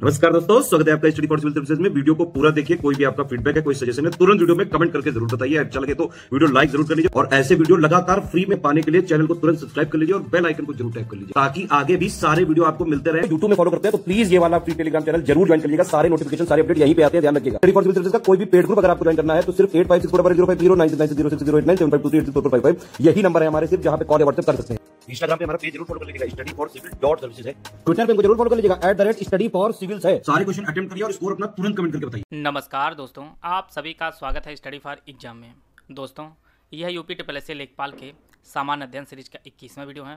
नमस्कार दोस्तों, स्वागत है आपका स्टडी फॉर सिविल सर्विसेज़ में। वीडियो को पूरा देखिए, कोई भी आपका फीडबैक है, कोई सजेशन है, तुरंत वीडियो में कमेंट करके ज़रूर बताइए। अच्छा लगे तो वीडियो लाइक ज़रूर कर लीजिए और ऐसे वीडियो लगातार फ्री में पाने के लिए चैनल को तुरंत सब्सक्राइब कर लीजिए और बेल आइकन को ज़रूर टैप कर लीजिए ताकि आगे भी सारे वीडियो आपको मिलते रहे। यूट्यूब में फॉलो करते हैं तो प्लीज़ ये वाला फ्री टेलीग्राम चैनल ज़रूर ज्वाइन करिएगा। सारे नोटिफिकेशन सारे अपडेट यहीं पे आते हैं, ध्यान रखिएगा। स्टडी फॉर सिविल सर्विसेज़ का कोई भी पेड ग्रुप अगर आपको ज्वाइन करना है तो सिर्फ़ eight five six four zero five zero nine nine zero six zero nine seven five two three four five five यही नंबर है हमारे सिर्फ़, जहाँ पे कॉल व्हाट्सएप कर सकते हैं। इंस्टाग्राम पे हमारा पेज ज़रूर फॉलो कर लीजिएगा study for civil dot services है। ट्विटर पे ज़रूर फॉलो कर लीजिएगा at the rate study for civils है, सारे क्वेश्चन अटेम्प्ट करिए और स्कोर अपना तुरंत कमेंट करके बताइए। नमस्कार दोस्तों, आप सभी का स्वागत है स्टडी फॉर एग्ज़ाम में। दोस्तों, यह यूपी ट्रिपल एस लेखपाल के सामान्य अध्ययन सीरीज़ का इक्कीसवां वीडियो है।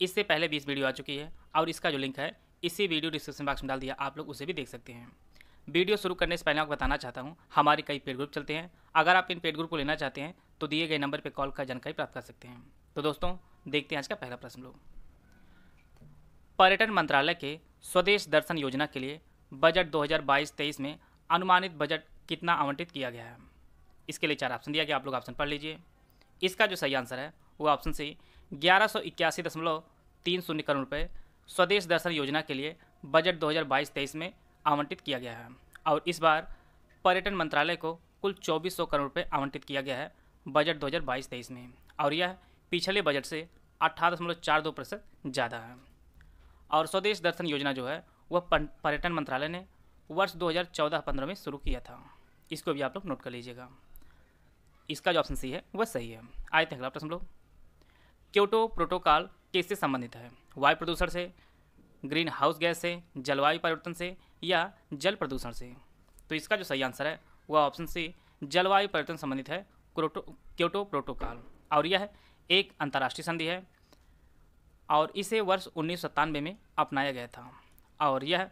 इससे पहले बीस वीडियो आ चुकी है और इसका जो लिंक है, इसी वीडियो डिस्क्रिप्शन बॉक्स में डाल दिया, आप लोग उसे भी देख सकते हैं। वीडियो शुरू करने से पहले आपको बताना चाहता हूँ, हमारे कई पेड ग्रुप चलते हैं। अगर आप इन पेड ग्रुप को लेना चाहते हैं तो दिए गए नंबर पर कॉल कर जानकारी प्राप्त कर सकते हैं। तो दोस्तों, देखते हैं आज का पहला प्रश्न लोग। पर्यटन मंत्रालय के स्वदेश दर्शन योजना के लिए बजट 2022-23 में अनुमानित बजट कितना आवंटित किया गया है? इसके लिए चार ऑप्शन दिया गया, आप लोग ऑप्शन पढ़ लीजिए। इसका जो सही आंसर है, वो ऑप्शन सी ग्यारह सौ इक्यासी दशमलव तीन शून्य करोड़ रुपये स्वदेश दर्शन योजना के लिए बजट 2022-23 में आवंटित किया गया है। और इस बार पर्यटन मंत्रालय को कुल चौबीस सौ करोड़ रुपये आवंटित किया गया है बजट 2022-23 में। और यह पिछले बजट से अट्ठारह दशमलव चार दो प्रतिशत ज़्यादा है। और स्वदेश दर्शन योजना जो है, वह पर्यटन मंत्रालय ने वर्ष 2014-15 में शुरू किया था। इसको भी आप लोग नोट कर लीजिएगा। इसका जो ऑप्शन सी है, वह सही है। आए थे अगला प्रश्न लोग। क्योटो प्रोटोकॉल किससे संबंधित है? वायु प्रदूषण से ग्रीन हाउस गैस से, जलवायु परिवर्तन से या जल प्रदूषण से? तो इसका जो सही आंसर है, वह ऑप्शन सी जलवायु परिवर्तन संबंधित है क्योटो प्रोटोकॉल। और यह एक अंतर्राष्ट्रीय संधि है और इसे वर्ष उन्नीस सौ सत्तानवे में अपनाया गया था और यह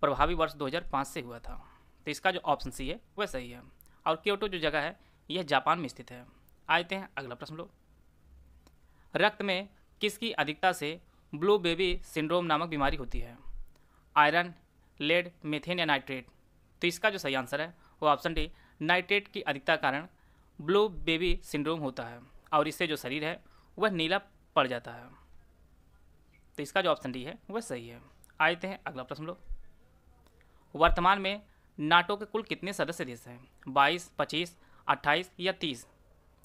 प्रभावी वर्ष 2005 से हुआ था। तो इसका जो ऑप्शन सी है, वह सही है। और क्योटो जो जगह है, यह जापान में स्थित है। आते हैं अगला प्रश्न लोग रक्त में किसकी अधिकता से ब्लू बेबी सिंड्रोम नामक बीमारी होती है? आयरन लेड मेथेन या नाइट्रेट तो इसका जो सही आंसर है, वो ऑप्शन डी नाइट्रेट की अधिकता कारण ब्लू बेबी सिंड्रोम होता है। और इससे जो शरीर है, वह नीला पड़ जाता है। तो इसका जो ऑप्शन डी है वह सही है। आते हैं अगला प्रश्न लोग। वर्तमान में नाटो के कुल कितने सदस्य देश हैं? बाईस, पच्चीस, अट्ठाईस या तीस?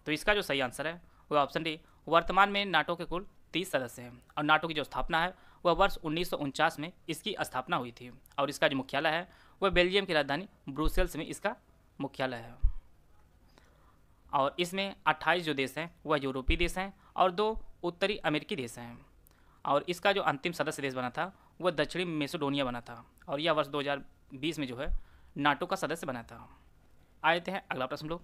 तो इसका जो सही आंसर है वह ऑप्शन डी वर्तमान में नाटो के कुल तीस सदस्य हैं। और नाटो की जो स्थापना है वह वर्ष उन्नीस सौ उनचास में इसकी स्थापना हुई थी। और इसका जो मुख्यालय है वह बेल्जियम की राजधानी ब्रुसेल्स में इसका मुख्यालय है। और इसमें 28 जो देश हैं वह यूरोपीय देश हैं और दो उत्तरी अमेरिकी देश हैं। और इसका जो अंतिम सदस्य देश बना था वह दक्षिणी मेसोडोनिया बना था और यह वर्ष 2020 में जो है, नाटो का सदस्य बना था। आए थे अगला प्रश्न लोग।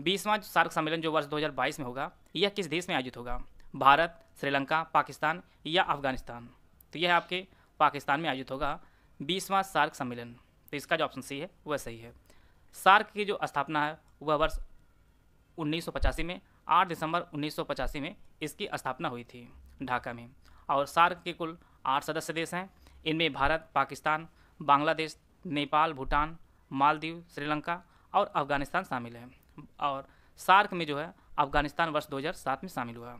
बीसवां सार्क सम्मेलन जो वर्ष 2022 में होगा, यह किस देश में आयोजित होगा? भारत, श्रीलंका, पाकिस्तान या अफ़गानिस्तान? तो यह आपके पाकिस्तान में आयोजित होगा बीसवां सार्क सम्मेलन। तो इसका जो ऑप्शन सी है, वह सही है। सार्क की जो स्थापना है, वह वर्ष उन्नीस सौ पचासी में 8 दिसंबर उन्नीस सौ पचासी में इसकी स्थापना हुई थी। ढाका में। और सार्क के कुल आठ सदस्य देश हैं। इनमें भारत, पाकिस्तान, बांग्लादेश, नेपाल, भूटान, मालदीव, श्रीलंका और अफ़गानिस्तान शामिल है। और सार्क में जो है, अफ़गानिस्तान वर्ष 2007 में शामिल हुआ।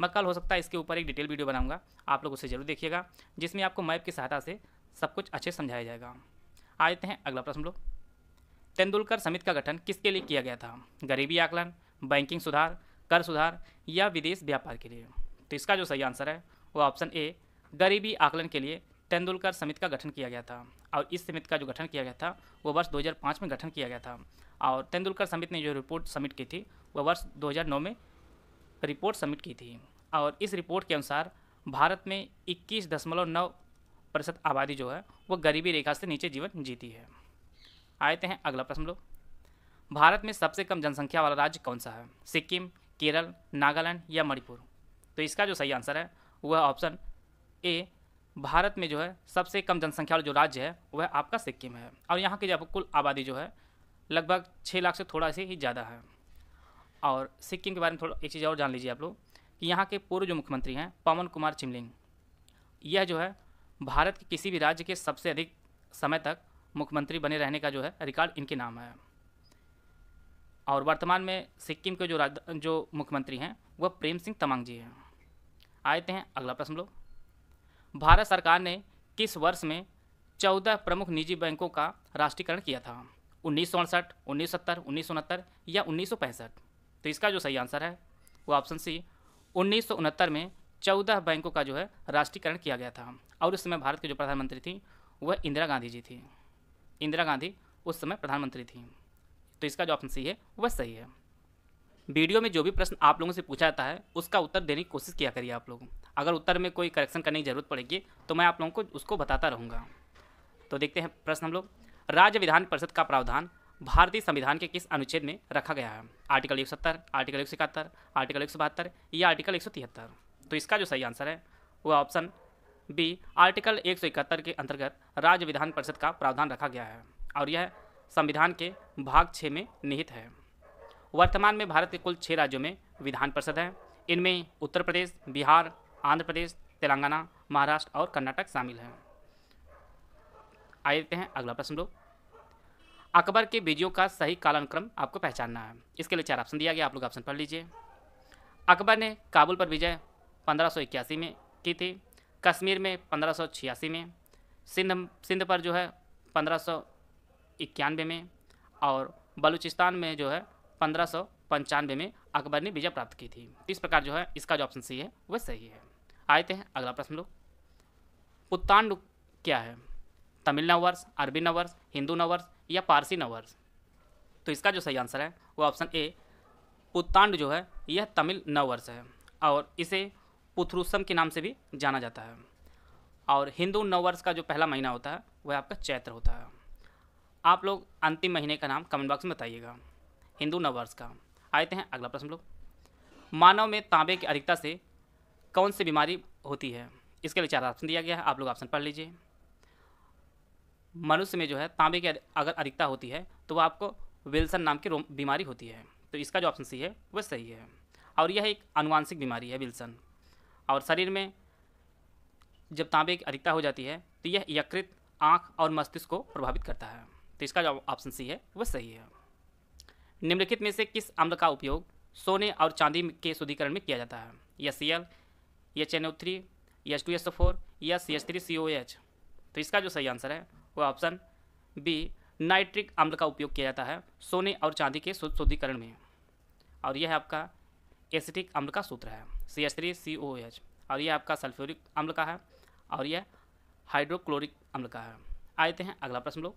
मैं कल हो सकता है इसके ऊपर एक डिटेल वीडियो बनाऊँगा। आप लोग उसे ज़रूर देखिएगा, जिसमें आपको मैप की सहायता से सब कुछ अच्छे समझाया जाएगा। आ आते हैं अगला प्रश्न लोग। तेंदुलकर समिति का गठन किसके लिए किया गया था? गरीबी आकलन, बैंकिंग सुधार, कर सुधार या विदेश व्यापार के लिए? तो इसका जो सही आंसर है, वो ऑप्शन ए गरीबी आकलन के लिए तेंदुलकर समिति का गठन किया गया था। और इस समिति का जो गठन किया गया था, वो वर्ष 2005 में गठन किया गया था। और तेंदुलकर समिति ने जो रिपोर्ट सबमिट की थी वह वर्ष 2009 में रिपोर्ट सबमिट की थी। और इस रिपोर्ट के अनुसार भारत में इक्कीस दशमलव नौ प्रतिशत आबादी जो है, वो गरीबी रेखा से नीचे जीवन जीती है। आते हैं अगला प्रश्न लोग। भारत में सबसे कम जनसंख्या वाला राज्य कौन सा है? सिक्किम, केरल, नागालैंड या मणिपुर? तो इसका जो सही आंसर है, वह ऑप्शन ए भारत में जो है सबसे कम जनसंख्या वाला जो राज्य है, वह आपका सिक्किम है। और यहाँ की जब कुल आबादी जो है, लगभग छः लाख से थोड़ा से ही ज़्यादा है। और सिक्किम के बारे में थोड़ा एक चीज़ और जान लीजिए आप लोग, कि यहाँ के पूर्व जो मुख्यमंत्री हैं, पवन कुमार चिमलिंग, यह जो है भारत के किसी भी राज्य के सबसे अधिक समय तक मुख्यमंत्री बने रहने का जो है रिकॉर्ड इनके नाम है। और वर्तमान में सिक्किम के जो जो मुख्यमंत्री हैं, वह प्रेम सिंह तमांग जी हैं। आते हैं। अगला प्रश्न लोग भारत सरकार ने किस वर्ष में चौदह प्रमुख निजी बैंकों का राष्ट्रीयकरण किया था? उन्नीस सौ अड़सठ, उन्नीस सत्तर, उन्नीस सौ उनहत्तर या उन्नीस सौ पैंसठ? तो इसका जो सही आंसर है, वो ऑप्शन सी उन्नीस सौ उनहत्तर में चौदह बैंकों का जो है राष्ट्रीयकरण किया गया था। और उस समय भारत की जो प्रधानमंत्री थी वह इंदिरा गांधी जी थी। इंदिरा गांधी उस समय प्रधानमंत्री थी। तो इसका जो ऑप्शन सी है वह सही है। वीडियो में जो भी प्रश्न आप लोगों से पूछा जाता है, उसका उत्तर देने की कोशिश किया करिए आप लोग। अगर उत्तर में कोई करेक्शन करने की ज़रूरत पड़ेगी तो मैं आप लोगों को उसको बताता रहूँगा। तो देखते हैं प्रश्न हम लोग। राज्य विधान परिषद का प्रावधान, भारतीय संविधान के किस अनुच्छेद में रखा गया है? आर्टिकल एक सत्तर, आर्टिकल एक सौ इकहत्तर, आर्टिकल एक सौ बहत्तर या आर्टिकल एक सौ तिहत्तर? तो इसका जो सही आंसर है, वो ऑप्शन बी आर्टिकल एक सौ इकहत्तर के अंतर्गत राज्य विधान परिषद का प्रावधान रखा गया है। और यह संविधान के भाग छः में निहित है। वर्तमान में भारत के कुल छः राज्यों में विधान परिषद है। इनमें उत्तर प्रदेश, बिहार, आंध्र प्रदेश, तेलंगाना, महाराष्ट्र और कर्नाटक शामिल हैं। आए देते हैं अगला प्रश्न लोग अकबर के विजयों का सही कालानुक्रम आपको पहचानना है। इसके लिए चार ऑप्शन दिया गया, आप लोग ऑप्शन पढ़ लीजिए। अकबर ने काबुल पर विजय पंद्रह में की थी, कश्मीर में पंद्रह में, सिंध सिंध पर जो है पंद्रह में, और बलूचिस्तान में जो है पंद्रह में अकबर ने विजय प्राप्त की थी। इस प्रकार जो है, इसका जो ऑप्शन सी है, वह सही है। आते हैं अगला प्रश्न लोग पुत्तांड क्या है? तमिल नववर्ष अरबी नववर्ष हिंदू नववर्ष या पारसी नववर्ष तो इसका जो सही आंसर है, वो ऑप्शन ए पुत्तांड जो है, यह तमिल नववर्ष है और इसे पुथरुसम के नाम से भी जाना जाता है। और हिंदू नववर्ष का जो पहला महीना होता है, वह आपका चैत्र होता है। आप लोग अंतिम महीने का नाम कमेंट बॉक्स में बताइएगा। हिंदू नववर्ष का। आते हैं अगला प्रश्न लोग। मानव में तांबे की अधिकता से कौन सी बीमारी होती है? इसके लिए चार ऑप्शन दिया गया है, आप लोग ऑप्शन पढ़ लीजिए। मनुष्य में जो है, तांबे की अगर अधिकता होती है तो वह आपको विल्सन नाम की बीमारी होती है। तो इसका जो ऑप्शन सी है, वह सही है। और यह एक अनुवांशिक बीमारी है, विल्सन। और शरीर में जब तांबे की अधिकता हो जाती है तो यह यकृत, आँख और मस्तिष्क को प्रभावित करता है। तो इसका जो ऑप्शन सी है, वह सही है। निम्नलिखित में से किस अम्ल का उपयोग सोने और चांदी के शुद्धिकरण में किया जाता है? या C L H N O three H two S four या C H three C O H तो इसका जो सही आंसर है वो ऑप्शन बी नाइट्रिक अम्ल का उपयोग किया जाता है सोने और चांदी के शुद्धिकरण में। और यह आपका एसिटिक अम्ल का सूत्र है C H three C O H और यह आपका सल्फ्यूरिक अम्ल का है, और यह हाइड्रोक्लोरिक अम्ल का है। आते हैं अगला प्रश्न लोग।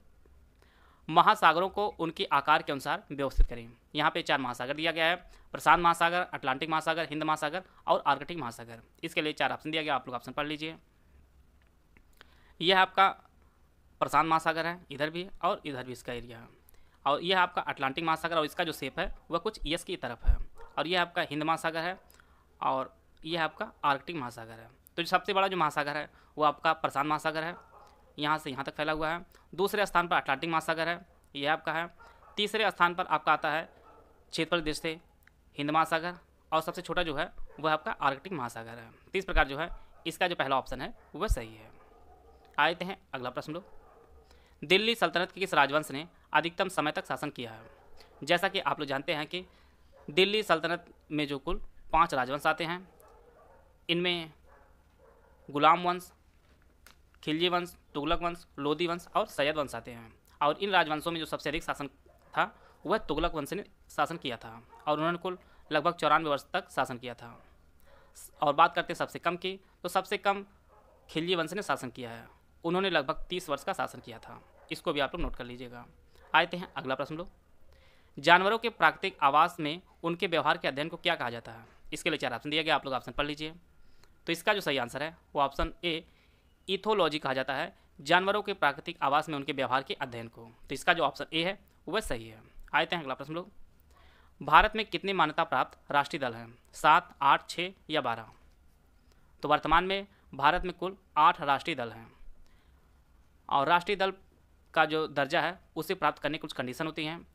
महासागरों को उनके आकार के अनुसार व्यवस्थित करें। यहाँ पे चार महासागर दिया गया है। प्रशांत महासागर, अटलांटिक महासागर, हिंद महासागर और आर्कटिक महासागर। इसके लिए चार ऑप्शन दिया गया। आप लोग ऑप्शन पढ़ लीजिए। यह आपका प्रशांत महासागर है, इधर भी और इधर भी इसका एरिया है। और यह आपका अटलांटिक महासागर और इसका जो शेप है, वह कुछ यस की तरफ़ है। और यह आपका हिंद महासागर है और यह आपका आर्कटिक महासागर है। तो सबसे बड़ा जो महासागर है, वो आपका प्रशांत महासागर है। यहाँ से यहाँ तक फैला हुआ है। दूसरे स्थान पर अटलांटिक महासागर है यह आपका है। तीसरे स्थान पर आपका आता है क्षेत्रफल देश से हिंद महासागर और सबसे छोटा जो है, वह आपका आर्कटिक महासागर है। तीस प्रकार जो है, इसका जो पहला ऑप्शन है, वह सही है। आते हैं अगला प्रश्न लोग। दिल्ली सल्तनत के किस राजवंश ने अधिकतम समय तक शासन किया है? जैसा कि आप लोग जानते हैं कि दिल्ली सल्तनत में जो कुल पाँच राजवंश आते हैं, इनमें गुलाम वंश खिलजी वंश, तुगलक वंश, लोधी वंश और सैयद वंश आते हैं। और इन राजवंशों में जो सबसे अधिक शासन था, वह तुगलक वंश ने शासन किया था और उन्होंने कुल लगभग चौरानवे वर्ष तक शासन किया था। और बात करते हैं सबसे कम की तो सबसे कम खिलजी वंश ने शासन किया है। उन्होंने लगभग तीस वर्ष का शासन किया था। इसको भी आप लोग नोट कर लीजिएगा। आते हैं अगला प्रश्न लोग जानवरों के प्राकृतिक आवास में उनके व्यवहार के अध्ययन को क्या कहा जाता है? इसके लिए चार ऑप्शन दिया गया आप लोग ऑप्शन पढ़ लीजिए। तो इसका जो सही आंसर है, वो ऑप्शन ए इथोलॉजी कहा जाता है, जानवरों के प्राकृतिक आवास में उनके व्यवहार के अध्ययन को। तो इसका जो ऑप्शन ए है वह सही है। आए हैं अगला प्रश्न लोग। भारत में कितने मान्यता प्राप्त राष्ट्रीय दल हैं? सात, आठ छः या बारह? तो वर्तमान में भारत में कुल आठ राष्ट्रीय दल हैं। और राष्ट्रीय दल का जो दर्जा है, उसे प्राप्त करने की कुछ कंडीशन होती हैं।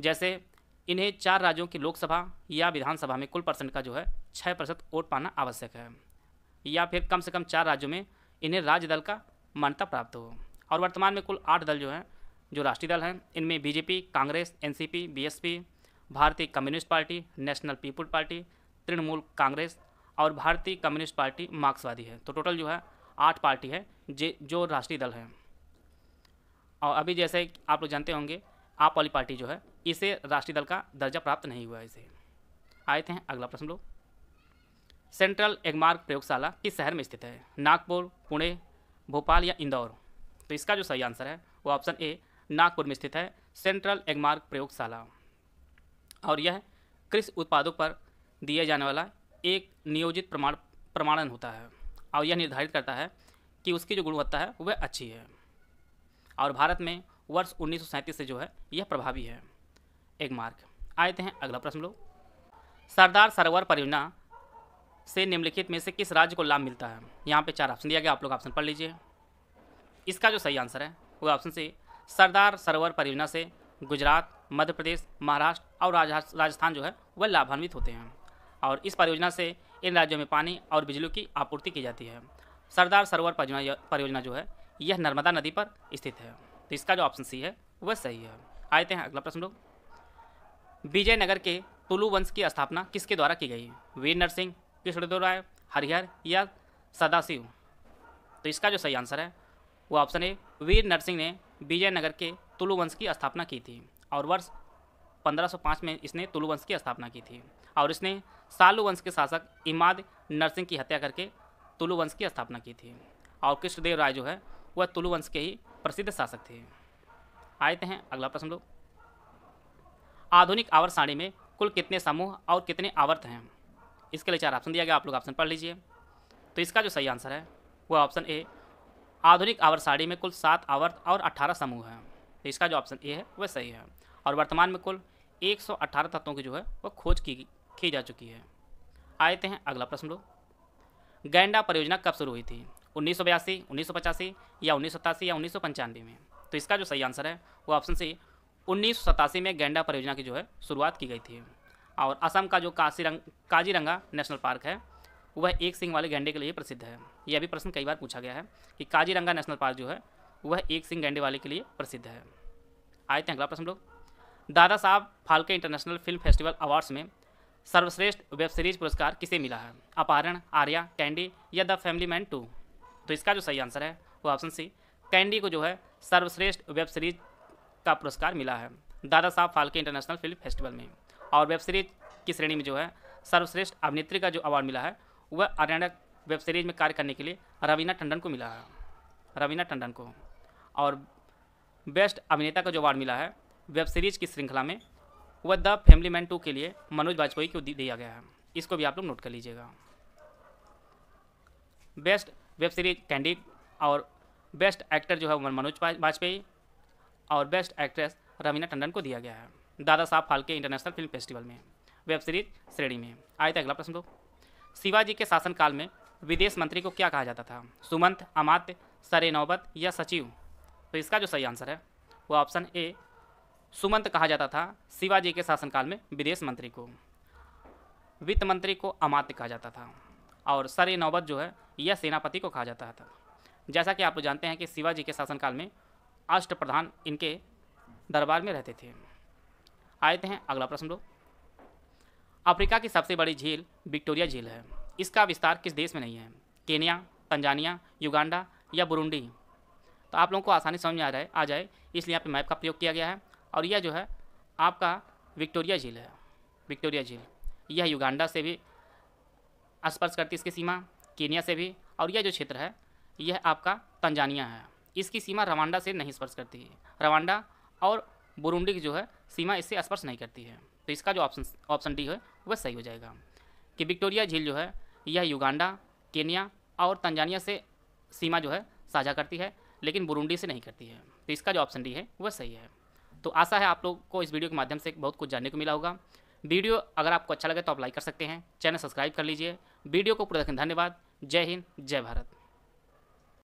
जैसे, इन्हें चार राज्यों की लोकसभा या विधानसभा में कुल परसेंट का जो है छः प्रतिशत वोट पाना आवश्यक है। या फिर कम से कम चार राज्यों में इन्हें राज्य दल का मान्यता प्राप्त हो। और वर्तमान में कुल आठ दल जो हैं, जो राष्ट्रीय दल हैं, इनमें बीजेपी, कांग्रेस, एनसीपी, बीएसपी, भारतीय communist party, national people party, Trinamool Congress और भारतीय कम्युनिस्ट पार्टी मार्क्सवादी है। तो टोटल जो है, आठ पार्टी है, जे, जो राष्ट्रीय दल हैं। और अभी जैसे आप लोग जानते होंगे, आप वाली पार्टी जो है, इसे राष्ट्रीय दल का दर्जा प्राप्त नहीं हुआ है इसे। आए थे अगला प्रश्न लोग। सेंट्रल एगमार्ग प्रयोगशाला किस शहर में स्थित है? नागपुर, पुणे, भोपाल या इंदौर? तो इसका जो सही आंसर है, वो ऑप्शन ए, नागपुर में स्थित है, सेंट्रल एगमार्ग प्रयोगशाला। और यह कृषि उत्पादों पर दिया जाने वाला एक नियोजित प्रमाण, प्रमाणन होता है। और यह निर्धारित करता है कि उसकी जो गुणवत्ता है, वह अच्छी है। और भारत में वर्ष उन्नीस सौ सैंतीस से जो है, यह प्रभावी है। एक मार्क आए थे हैं अगला प्रश्न लोग। सरदार सरोवर परियोजना से निम्नलिखित में से किस राज्य को लाभ मिलता है? यहाँ पे चार ऑप्शन दिया गया, आप लोग ऑप्शन पढ़ लीजिए। इसका जो सही आंसर है, वो ऑप्शन से सरदार सरोवर परियोजना से गुजरात, मध्य प्रदेश, महाराष्ट्र और राजस्थान जो है, वह लाभान्वित होते हैं। और इस परियोजना से इन राज्यों में पानी और बिजली की आपूर्ति की जाती है। सरदार सरोवर परियोजना जो है, यह नर्मदा नदी पर स्थित है। तो इसका जो ऑप्शन सी है, वह सही है। आते हैं अगला प्रश्न लोग। विजयनगर के तुलु वंश की स्थापना किसके द्वारा की गई? वीर नरसिंह कृष्णदेव राय, हरिहर या सदाशिव। तो इसका जो सही आंसर है, वो ऑप्शन है वीर नरसिंह ने विजयनगर के तुलु वंश की स्थापना की थी और वर्ष 1505 में इसने तुलु वंश की स्थापना की थी और इसने सालू वंश के शासक इमाद नरसिंह की हत्या करके तुलु वंश की स्थापना की थी और कृष्णदेव राय जो है, वह तुलु वंश के ही प्रसिद्ध शासक थे। आते हैं अगला प्रश्न लोग। आधुनिक आवर्त सारणी में कुल कितने समूह और कितने आवर्त हैं? इसके लिए चार ऑप्शन दिया गया, आप लोग ऑप्शन पढ़ लीजिए। तो इसका जो सही आंसर है, वो ऑप्शन ए आधुनिक आवर्त साड़ी में कुल सात आवर्त और अट्ठारह समूह हैं। तो इसका जो ऑप्शन ए है वह सही है। और वर्तमान में कुल 118 तत्वों की जो है वह खोज की की जा चुकी है। आते हैं अगला प्रश्न लोग गैंडा परियोजना कब शुरू हुई थी? उन्नीस सौ बयासी, उन्नीस सौ पचासी या उन्नीस सौ सतासी या उन्नीस सौ पंचानवे में? तो इसका जो सही आंसर है, वो ऑप्शन सी उन्नीस सौ सतासी में गैंडा परियोजना की जो है, शुरुआत की गई थी। और असम का जो काशीरंग, काजीरंगा नेशनल पार्क है, वह एक सिंह वाले गैंडे के लिए प्रसिद्ध है। यह भी प्रश्न कई बार पूछा गया है कि काजीरंगा नेशनल पार्क जो है, वह एक सिंह गैंडे वाले के लिए प्रसिद्ध है। आए थे अगला प्रश्न लोग। Dada Saheb Phalke international film festival awards में सर्वश्रेष्ठ वेब सीरीज़ पुरस्कार किसे मिला है? अपहरण आर्या, कैंडी या द फैमिली मैन टू? तो इसका जो सही आंसर है, वो ऑप्शन सी, कैंडी को जो है सर्वश्रेष्ठ वेब सीरीज़ का पुरस्कार मिला है। Dada Saheb Phalke international film festival में। और वेब सीरीज़ की श्रेणी में जो है सर्वश्रेष्ठ अभिनेत्री का जो अवार्ड मिला है, वह आर्यनक वेब सीरीज़ में कार्य करने के लिए रवीना टंडन को मिला है। रवीना टंडन को। और बेस्ट अभिनेता का जो अवार्ड मिला है, वेब सीरीज़ की श्रृंखला में, वह द फैमिली मैन टू के लिए मनोज वाजपेयी को दिया गया है। इसको भी आप लोग नोट कर लीजिएगा। बेस्ट वेब सीरीज़ कैंडिड और बेस्ट एक्टर जो है मनोज वाजपेयी और बेस्ट एक्ट्रेस रवीना टंडन को दिया गया है। Dada Saheb Phalke international film festival में वेब सीरीज़ श्रेणी में आए थे अगला प्रश्न दो। शिवाजी के शासनकाल में विदेश मंत्री को क्या कहा जाता था? सुमंत अमात्य सरे नौबत या सचिव? तो इसका जो सही आंसर है, वो ऑप्शन ए, सुमंत कहा जाता था शिवाजी के शासनकाल में विदेश मंत्री को। वित्त मंत्री को अमात्य कहा जाता था और सर नौबत जो है, यह सेनापति को कहा जाता था। जैसा कि आप लोग जानते हैं कि शिवाजी के शासनकाल में अष्ट प्रधान इनके दरबार में रहते थे। थे हैं। अगला प्रश्न लोग अफ्रीका की सबसे बड़ी झील विक्टोरिया झील है। इसका विस्तार किस देश में नहीं है? केनिया, तंजानिया, युगांडा या बुरुंडी? तो आप लोगों को आसानी समझ में आ रहा है, आ जाए। इसलिए यहाँ पे मैप का प्रयोग किया गया है। और यह जो है, आपका विक्टोरिया झील है। विक्टोरिया झील। यह युगांडा से भी स्पर्श करती इसकी सीमा, केनिया से भी। और यह जो क्षेत्र है, यह आपका तंजानिया है। इसकी सीमा रवांडा से नहीं स्पर्श करती। है रवांडा और बुरुंडी की जो है, सीमा इससे स्पर्श नहीं करती है। तो इसका जो ऑप्शन ऑप्शन डी है, वह सही हो जाएगा। कि विक्टोरिया झील जो है, यह युगांडा, केनिया और तंजानिया से सीमा जो है, साझा करती है, लेकिन बुरुंडी से नहीं करती है। तो इसका जो ऑप्शन डी है, वह सही है। तो आशा है आप लोग को इस वीडियो के माध्यम से बहुत कुछ जानने को मिला होगा। वीडियो अगर आपको अच्छा लगे तो आप लाइक कर सकते हैं। चैनल सब्सक्राइब कर लीजिए। वीडियो को पूरा देखें। धन्यवाद। जय हिंद। जय भारत।